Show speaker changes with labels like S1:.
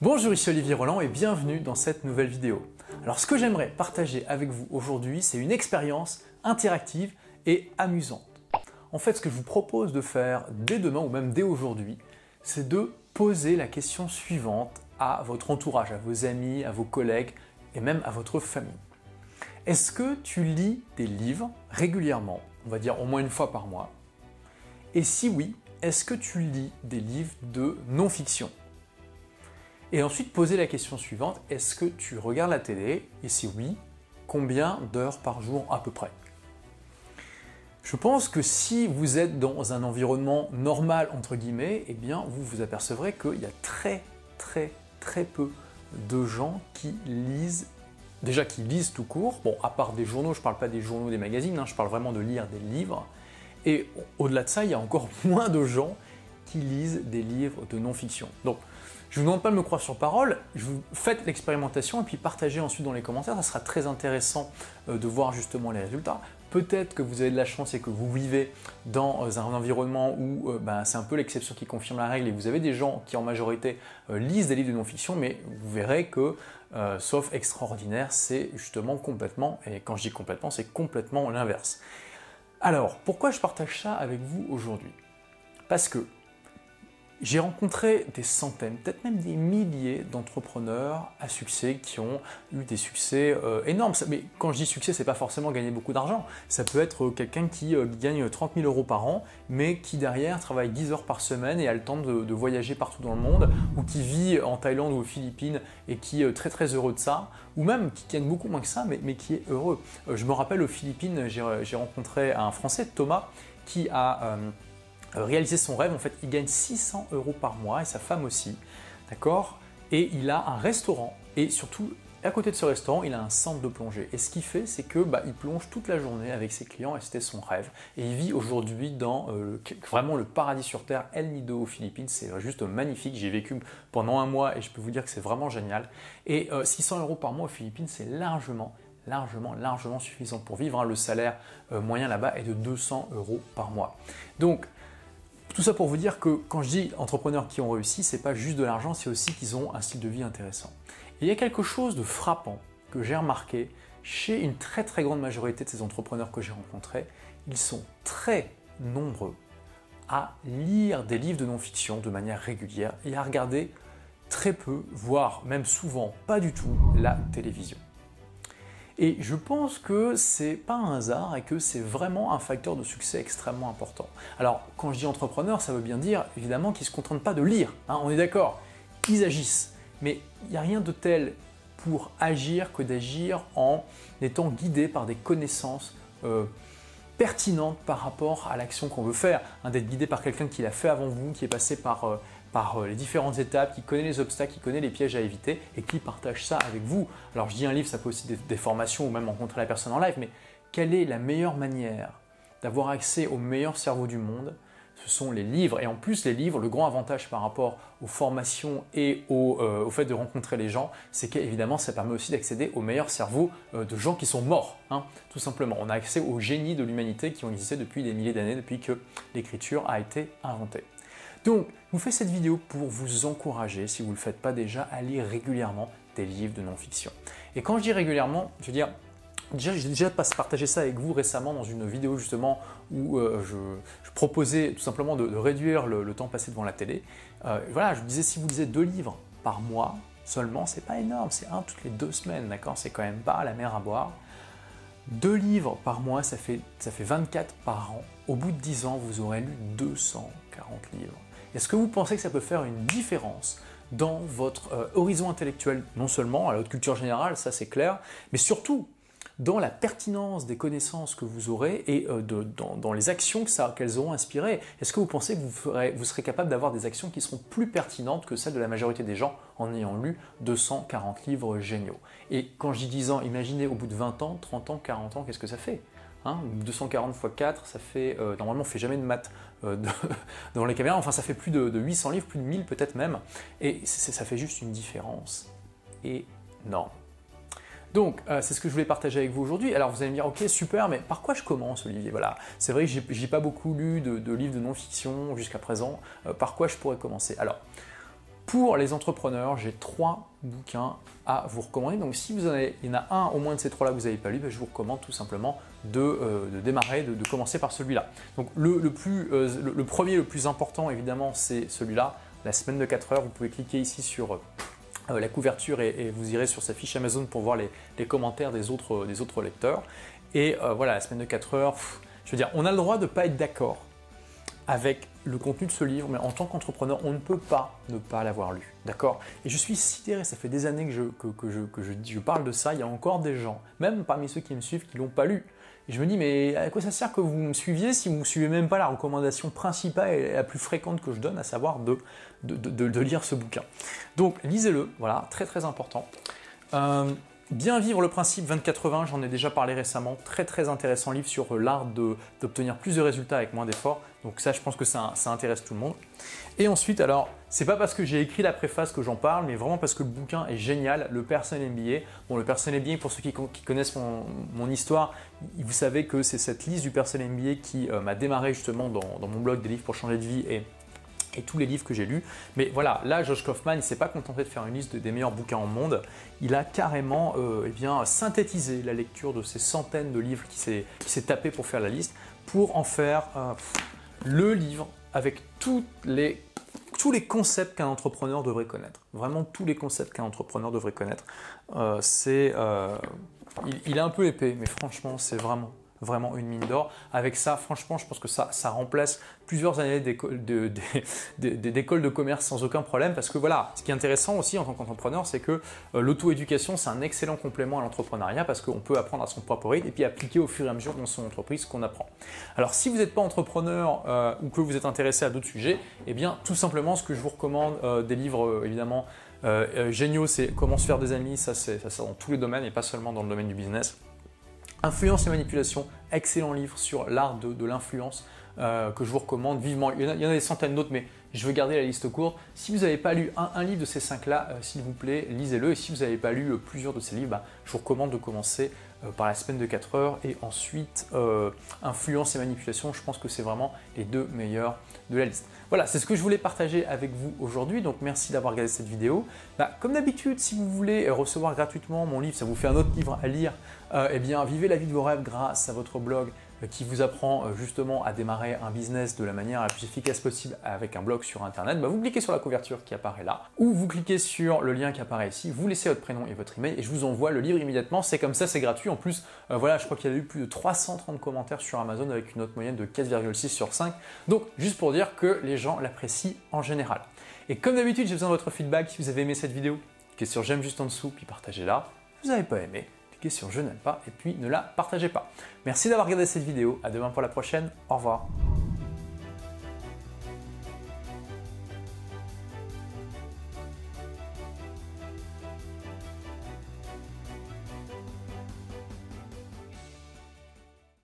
S1: Bonjour, ici Olivier Roland et bienvenue dans cette nouvelle vidéo. Alors ce que j'aimerais partager avec vous aujourd'hui, c'est une expérience interactive et amusante. En fait, ce que je vous propose de faire dès demain ou même dès aujourd'hui, c'est de poser la question suivante à votre entourage, à vos amis, à vos collègues et même à votre famille. Est-ce que tu lis des livres régulièrement, on va dire au moins une fois par mois? Et si oui, est-ce que tu lis des livres de non-fiction? Et ensuite poser la question suivante, est-ce que tu regardes la télé Et si oui, combien d'heures par jour à peu près Je pense que si vous êtes dans un environnement normal, entre guillemets, eh bien vous vous apercevrez qu'il y a très très très peu de gens qui lisent, déjà qui lisent tout court, bon à part des journaux, je ne parle pas des journaux, des magazines, hein, je parle vraiment de lire des livres, et au-delà de ça, il y a encore moins de gens qui lisent des livres de non-fiction. Donc je vous demande pas de me croire sur parole, je vous faites l'expérimentation et puis partagez ensuite dans les commentaires, ça sera très intéressant euh, de voir justement les résultats. Peut-être que vous avez de la chance et que vous vivez dans euh, un environnement où euh, bah, c'est un peu l'exception qui confirme la règle et vous avez des gens qui en majorité lisent des livres de non-fiction, mais vous verrez que, sauf extraordinaire, c'est justement complètement, et quand je dis complètement, c'est complètement l'inverse. Alors, pourquoi je partage ça avec vous aujourd'hui? Parce que j'ai rencontré des centaines, peut-être même des milliers d'entrepreneurs à succès qui ont eu des succès euh, énormes. Mais quand je dis succès, c'est pas forcément gagner beaucoup d'argent. Ça peut être quelqu'un qui euh, gagne 30 000 euros par an, mais qui derrière travaille 10 heures par semaine et a le temps de, voyager partout dans le monde, ou qui vit en Thaïlande ou aux Philippines et qui est très très heureux de ça, ou même qui gagne beaucoup moins que ça, mais, mais qui est heureux. Euh, je me rappelle aux Philippines, j'ai rencontré un Français, Thomas, qui a euh, réaliser son rêve. En fait, il gagne 600 euros par mois et sa femme aussi, d'accord? Et il a un restaurant et surtout, à côté de ce restaurant, il a un centre de plongée. Et ce qu'il fait, c'est que bah, il plonge toute la journée avec ses clients et c'était son rêve. Et il vit aujourd'hui dans euh, vraiment le paradis sur terre, El Nido aux Philippines. C'est juste magnifique. J'ai vécu pendant un mois et je peux vous dire que c'est vraiment génial. Et 600 euh, euros par mois aux Philippines, c'est largement largement, largement suffisant pour vivre. Hein. Le salaire moyen là-bas est de 200 euros par mois. Donc, tout ça pour vous dire que quand je dis entrepreneurs qui ont réussi, c'est pas juste de l'argent, c'est aussi qu'ils ont un style de vie intéressant. Et il y a quelque chose de frappant que j'ai remarqué chez une très très grande majorité de ces entrepreneurs que j'ai rencontrés. Ils sont très nombreux à lire des livres de non-fiction de manière régulière et à regarder très peu, voire même souvent pas du tout, la télévision. Et je pense que c'est pas un hasard et que c'est vraiment un facteur de succès extrêmement important. Alors, quand je dis entrepreneur, ça veut bien dire évidemment qu'ils ne se contentent pas de lire, hein, on est d'accord, ils agissent. Mais il n'y a rien de tel pour agir que d'agir en étant guidé par des connaissances euh, pertinentes par rapport à l'action qu'on veut faire, hein, d'être guidé par quelqu'un qui l'a fait avant vous, qui est passé par euh, par euh, les différentes étapes, qui connaît les obstacles, qui connaît les pièges à éviter et qui partage ça avec vous. Alors je dis un livre, ça peut aussi des, des formations ou même rencontrer la personne en live, mais quelle est la meilleure manière d'avoir accès au meilleur cerveau du monde? Ce sont les livres. Et en plus, les livres, le grand avantage par rapport aux formations et euh, au, fait de rencontrer les gens, c'est qu'évidemment, ça permet aussi d'accéder au meilleur cerveau euh, de gens qui sont morts, hein, tout simplement. On a accès aux génies de l'humanité qui ont existé depuis des milliers d'années, depuis que l'écriture a été inventée. Donc, je vous fais cette vidéo pour vous encourager, si vous ne le faites pas déjà, à lire régulièrement des livres de non-fiction. Et quand je dis régulièrement, je veux dire, Déjà, j'ai déjà partagé ça avec vous récemment dans une vidéo justement où euh, je, proposais tout simplement de, réduire le, temps passé devant la télé. Euh, voilà, je vous disais si vous lisez deux livres par mois seulement, c'est pas énorme, c'est un toutes les deux semaines, d'accord C'est quand même pas la mer à boire. Deux livres par mois, ça fait, ça fait 24 par an. Au bout de 10 ans, vous aurez lu 240 livres. Est-ce que vous pensez que ça peut faire une différence dans votre euh, horizon intellectuel, non seulement à la culture générale, ça c'est clair, mais surtout dans la pertinence des connaissances que vous aurez et euh, dans, les actions qu'elles auront inspirées? Est-ce que vous pensez que vous, vous serez capable d'avoir des actions qui seront plus pertinentes que celles de la majorité des gens en ayant lu 240 livres géniaux? Et quand je dis 10 ans, imaginez au bout de 20 ans, 30 ans, 40 ans, qu'est-ce que ça fait? 240 x 4, ça fait. Euh, normalement, on ne fait jamais de maths euh, dans les caméras. Enfin, ça fait plus de, 800 livres, plus de 1000 peut-être même. Et ça fait juste une différence énorme. Donc, euh, c'est ce que je voulais partager avec vous aujourd'hui. Alors, vous allez me dire, ok, super, mais par quoi je commence, Olivier? Voilà, c'est vrai que j'ai pas beaucoup lu de, livres de non-fiction jusqu'à présent. par quoi je pourrais commencer? Alors, Pour les entrepreneurs, j'ai trois bouquins à vous recommander. Donc si vous en avez, il y en a un au moins de ces trois-là que vous n'avez pas lu, ben, je vous recommande tout simplement de, euh, démarrer, de, commencer par celui-là. Donc le, plus, euh, le, premier, le plus important évidemment, c'est celui-là, La semaine de 4 heures. Vous pouvez cliquer ici sur euh, la couverture et, vous irez sur sa fiche Amazon pour voir les, commentaires des autres, des autres lecteurs. Et voilà, la semaine de 4 heures, je veux dire, on a le droit de ne pas être d'accord avec le contenu de ce livre, mais en tant qu'entrepreneur, on ne peut pas ne pas l'avoir lu. D'accord? Et je suis sidéré, ça fait des années que, je, que, que je, je, parle de ça, il y a encore des gens, même parmi ceux qui me suivent, qui ne l'ont pas lu. Et je me dis, mais à quoi ça sert que vous me suiviez si vous ne suivez même pas la recommandation principale et la plus fréquente que je donne, à savoir de, de, de, lire ce bouquin? Donc, lisez-le, voilà, très très important. Euh, Bien vivre le principe 20-80, j'en ai déjà parlé récemment, très très intéressant livre sur l'art d'obtenir plus de résultats avec moins d'efforts, donc ça je pense que ça, intéresse tout le monde. Et ensuite, alors, c'est pas parce que j'ai écrit la préface que j'en parle, mais vraiment parce que le bouquin est génial, le Person MBA. Bon, le Person MBA, pour ceux qui, connaissent mon, histoire, vous savez que c'est cette liste du Person MBA qui euh, m'a démarré justement dans, dans mon blog des livres pour changer de vie et et tous les livres que j'ai lus. Mais voilà, là, Josh Kaufman, il s'est pas contenté de faire une liste des meilleurs bouquins au monde. Il a carrément euh, eh bien, synthétisé la lecture de ces centaines de livres qui s'est tapé pour faire la liste, pour en faire euh, le livre avec tous les concepts qu'un entrepreneur devrait connaître. Vraiment tous les concepts qu'un entrepreneur devrait connaître. Euh, c'est, il, il est un peu épais, mais franchement, c'est vraiment vraiment une mine d'or. Avec ça, franchement, je pense que ça, remplace plusieurs années d'école de, de, commerce sans aucun problème. Parce que voilà, ce qui est intéressant aussi en tant qu'entrepreneur, c'est que euh, l'auto-éducation, c'est un excellent complément à l'entrepreneuriat parce qu'on peut apprendre à son propre rythme et puis appliquer au fur et à mesure dans son entreprise ce qu'on apprend. Alors, si vous n'êtes pas entrepreneur euh, ou que vous êtes intéressé à d'autres sujets, eh bien, tout simplement, ce que je vous recommande, euh, des livres évidemment géniaux, c'est Comment se faire des amis, ça c'est dans tous les domaines et pas seulement dans le domaine du business. Influence et manipulation, excellent livre sur l'art de, l'influence euh, que je vous recommande vivement. Il y, en a, des centaines d'autres, mais je veux garder la liste courte. Si vous n'avez pas lu un, livre de ces cinq-là, euh, s'il vous plaît, lisez-le. Et si vous n'avez pas lu euh, plusieurs de ces livres, bah, je vous recommande de commencer par la semaine de 4 heures et ensuite influence et manipulation. Je pense que c'est vraiment les deux meilleurs de la liste. Voilà, c'est ce que je voulais partager avec vous aujourd'hui. Donc merci d'avoir regardé cette vidéo. Bah, comme d'habitude, si vous voulez recevoir gratuitement mon livre, ça vous fait un autre livre à lire, eh bien, vivez la vie de vos rêves grâce à votre blog qui vous apprend euh, justement à démarrer un business de la manière la plus efficace possible avec un blog sur internet, bah, vous cliquez sur la couverture qui apparaît là, ou vous cliquez sur le lien qui apparaît ici, vous laissez votre prénom et votre email et je vous envoie le livre immédiatement. C'est comme ça, c'est gratuit. En plus, euh, voilà, je crois qu'il y a eu plus de 330 commentaires sur Amazon avec une note moyenne de 4,6 sur 5. Donc, juste pour dire que les gens l'apprécient en général. Et comme d'habitude, j'ai besoin de votre feedback. Si vous avez aimé cette vidéo, cliquez sur j'aime juste en dessous, puis partagez-la. Vous n'avez pas aimé, cliquez sur je n'aime pas et puis ne la partagez pas. Merci d'avoir regardé cette vidéo, à demain pour la prochaine, au revoir.